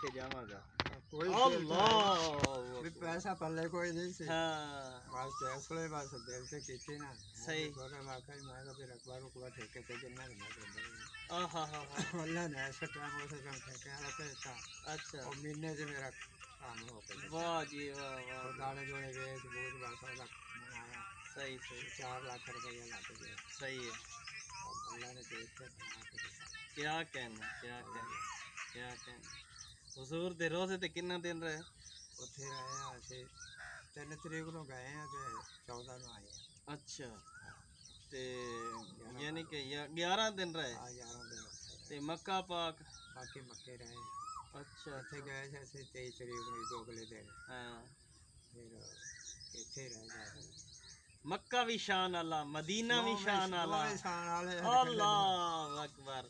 के जावागा कोई पैसा पल्ले कोई नहीं हाँ। से हाँ। बस फैसले बस बेल से कीते ना। सही। कोने माकई मांगा फिर अखबार को ठेके पे जन्ना ना आ हा हा। वल्ला ना ऐसा टाइम हो से कम ठेके वाला पे अच्छा। और महीने से मेरा काम हो गया। वाह जी वाह वाह और जोड़े गए तो बहुत बस वाला बनाया सही सही। 4 लाख रुपया लग गया सही है। अल्लाह ने देख के क्या कहना क्या कहना क्या कहना। हुजूर दे रोजे ते कितना दिन रहे ਉੱਥੇ ਰਹੇ ਆ ਅਸੀਂ ਤਿੰਨ ਤਰੀਕ ਨੂੰ ਗਏ ਆ ਤੇ 14 ਨੂੰ ਆਏ ਆ अच्छा ते यानी कि या- 11 दिन रहे ਆ 11 ਦਿਨ ਉੱਥੇ ਰਹੇ। ते मक्का पाक ਬਾਕੀ ਮੱਕੇ ਰਹੇ अच्छा ਉੱਥੇ ਗਏ ਸੀ ਅਸੀਂ 23 ਤਰੀਕ ਨੂੰ ਦੋ ਅਗਲੇ ਦਿਨ हाँ ਫਿਰ ਇੱਥੇ ਰਹਿ ਗਏ मक्का भी शान अल्लाह मदीना भी शान अल्लाह ਸ਼ਾਨ ਵਾਲੇ ਅੱਲਾਹ ਅਕਬਰ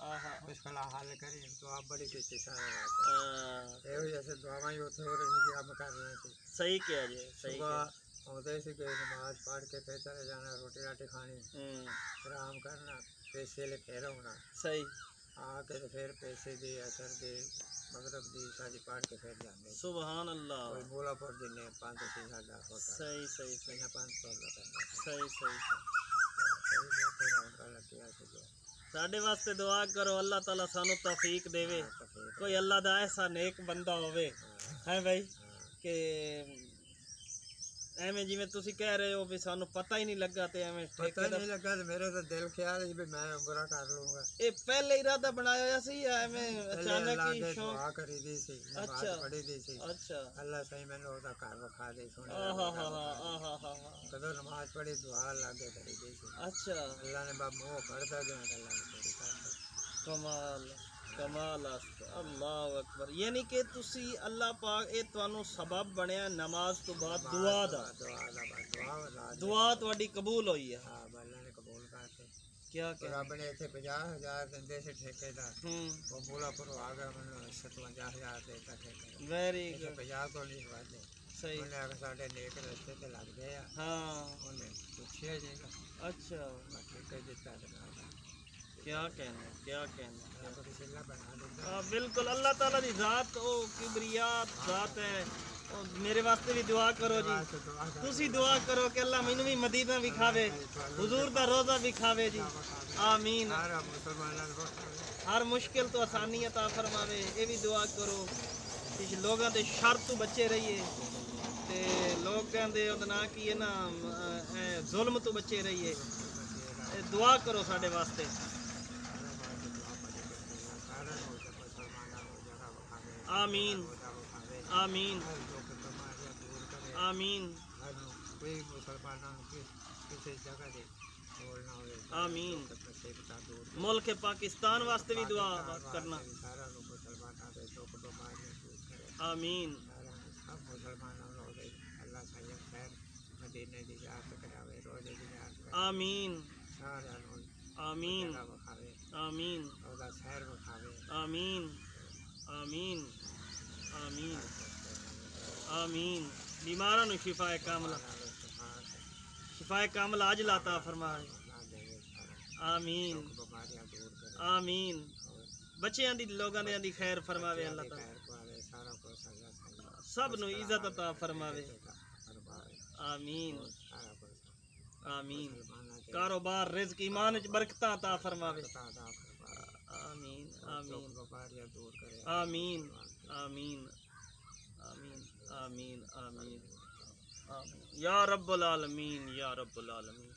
उसका हाल करें तो आप बड़ी खुशी जैसे दुआवा ही होते हो रही कि आप कर रहे थे सही किया जी सही होते से गए नमाज़ पढ़ के फिर चले जाना रोटी राटी खानी आराम करना पैसे ले फिर होना सही आके तो फिर पैसे दे असर दे मगरब दी शादी पाठ के फिर जाने सुबहान अल्लाह कोई बोला पर देने पाँच छः साढ़ा होता सही सही सही पाँच सौ सही सही सही साढ़े वास्ते दुआ करो अल्लाह ताला सानू तौफीक देवे कोई अल्लाह दा ऐसा नेक बंदा होवे है भाई के ਐਵੇਂ ਜਿਵੇਂ ਤੁਸੀਂ ਕਹਿ ਰਹੇ ਹੋ ਵੀ ਸਾਨੂੰ ਪਤਾ ਹੀ ਨਹੀਂ ਲੱਗਾ ਤੇ ਐਵੇਂ ਪਤਾ ਠੇਕੇ ਦਾ ਨਹੀਂ ਲੱਗਾ ਤੇ ਮੇਰੇ ਤਾਂ ਦਿਲ ਖਿਆਲ ਸੀ ਵੀ ਮੈਂ ਉਮਰਾ ਕਰ ਲੂੰਗਾ ਇਹ ਪਹਿਲੇ ਇਰਾਦਾ ਬਣਾਇਆ ਹੋਇਆ ਸੀ ਜਾਂ ਐਵੇਂ ਅਚਾਨਕ ਹੀ ਲਾਗੇ ਸ਼ੌਕ ਦੁਆ ਕਰੀ ਦੀ ਸੀ ਅੱਛਾ। ਨਮਾਜ਼ ਪੜ੍ਹੀ ਦੀ ਸੀ ਅੱਛਾ ਅੱਲਾ ਸਹੀ ਮੈਨੂੰ ਉਹਦਾ ਘਰ ਵਿਖਾ ਦੇ ਸੁਣਿਆ ਆਹਾ ਹਾ ਹਾ ਆਹਾ ਹਾ ਹਾ ਕਦੋਂ ਨਮਾਜ਼ ਪੜ੍ਹੀ ਦੁਆ ਲਾਗੇ ਕਰੀ ਦੀ ਸੀ ਅੱਛਾ ਅੱਲਾ ਨੇ ਬਾ ਮੋਹ ਕਰਦਾ ਗਿਆ ਤਾਂ ਅੱਲਾ ਨੇ ਪੂਰੀ ਕਰਦਾ ਕਮਾਲ ਕਮਾਲ ਅਸਤ ਅੱਲਾਹੁ ਅਕਬਰ ਯਾਨੀ ਕਿ ਤੁਸੀਂ ਅੱਲਾਹ ਪਾਕ ਇਹ ਤੁਹਾਨੂੰ ਸਬਬ ਬਣਿਆ ਨਮਾਜ਼ ਤੋਂ ਬਾਅਦ ਦੁਆ ਦਾ ਦੁਆ ਦਾ ਬਾ ਦੁਆ ਲਾ ਦੇ ਦੁਆ ਤੁਹਾਡੀ ਕਬੂਲ ਹੋਈ ਹੈ ਹਾਂ ਬਾ ਅੱਲਾ ਨੇ ਕਬੂਲ ਕਰਤੇ ਕੀ ਤੇ ਕਹਿ ਰੱਬ ਨੇ ਇੱਥੇ 50000 ਦਿੰਦੇ ਸੀ ਠੇਕੇ ਦਾ ਹੂੰ ਉਹ ਮੂਲਾਪੁਰ ਆ ਗਿਆ ਮੈਨੂੰ 57000 ਦੇਤਾ ਠੇਕੇ ਦਾ ਵੈਰੀ ਇੱਥੇ ਗੁੱਡ 50 ਤੋਂ ਨਹੀਂ ਵਾਦੇ ਸਹੀ ਉਹਨੇ ਆ ਕੇ ਸਾਡੇ ਨੇਕ ਰਸਤੇ ਤੇ ਲੱਗ ਗਏ ਆ ਹਾਂ ਉਹਨੇ ਪੁੱਛਿਆ ਜੀਗਾ ਅੱਛਾ ਮੈਂ ਠੇਕੇ ਦਿੱਤਾ ਤੇ क्या कहना क्या कहना हाँ, बिल्कुल अल्लाह ताला की ज़ात ओ ज़ात है। मेरे वास्ते भी दुआ करो जी। तुम दुआ करो। कि अल्लाह मैनू भी मदीना विखावे हजूर का रोज़ा जी। आमीन। हर मुश्किल तो आसानी अता फरमावे ये भी दुआ करो। कि लोगों के शर तू बचे रहिए लोग कहते ना कि ना जुल्म तो बचे रहिए दुआ करो साढ़े वास्ते। आमीन आमीन आमीन। आमीन। मुल्क पाकिस्तान वास्ते भी दुआ करना। आमीन। आमीन। आमीन। आमीन। आमीन। आमीन आमीन आमीन। बीमारों ने शिफाए कामला शिफाए कामला आज लाता फरमाए। आमीन आमीन। बच्चों की लोगों की खैर फरमावे अल्लाह ताला। सब नु इज़्ज़त अता फरमावे। आमीन आमीन। कारोबार, रिज्क, ईमान च बरकतां अता फरमावे। आमीन आमीन। बपारियाँ दूर करें। आमीन आमीन। आमीन आमीन आमीन या रब्बुल आलमीन या रब्बुल आलमीन।